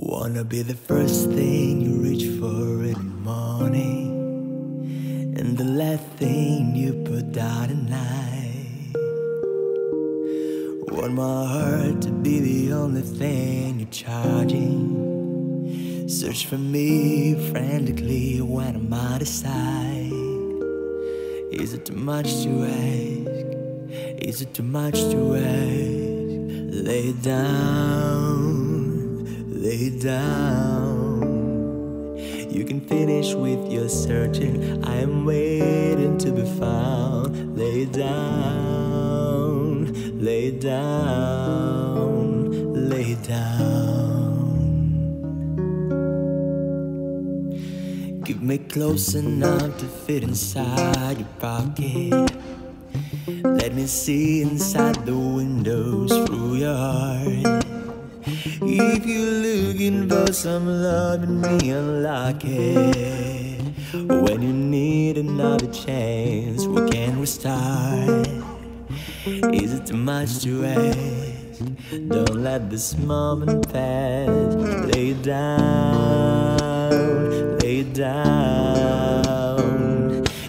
Wanna be the first thing you reach for in the morning And the last thing you put out at night Want my heart to be the only thing you're charging Search for me frantically when I'm out of sight Is it too much to ask? Is it too much to ask? Lay down lay down. You can finish with your searching. I am waiting to be found. Lay down, lay down, lay down. Give me close enough to fit inside your pocket. Let me see inside the windows through your heart. If you're looking for some love in me, unlock it. When you need another chance, we can restart. Is it too much to ask? Don't let this moment pass. Lay down, lay down.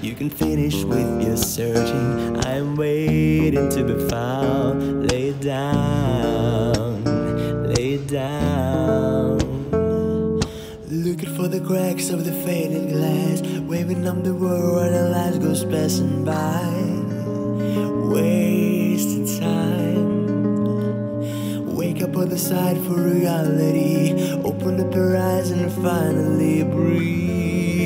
You can finish with your searching. I'm waiting to be found. Lay down for the cracks of the fading glass, waving on the world and the lights goes passing by. Wasting time. Wake up on the side for reality. Open up your eyes and finally breathe.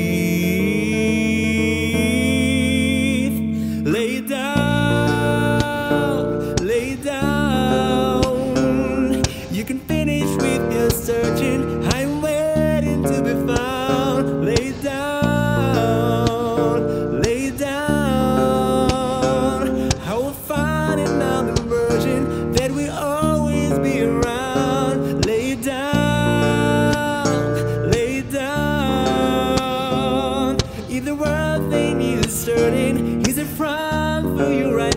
He's a front for you right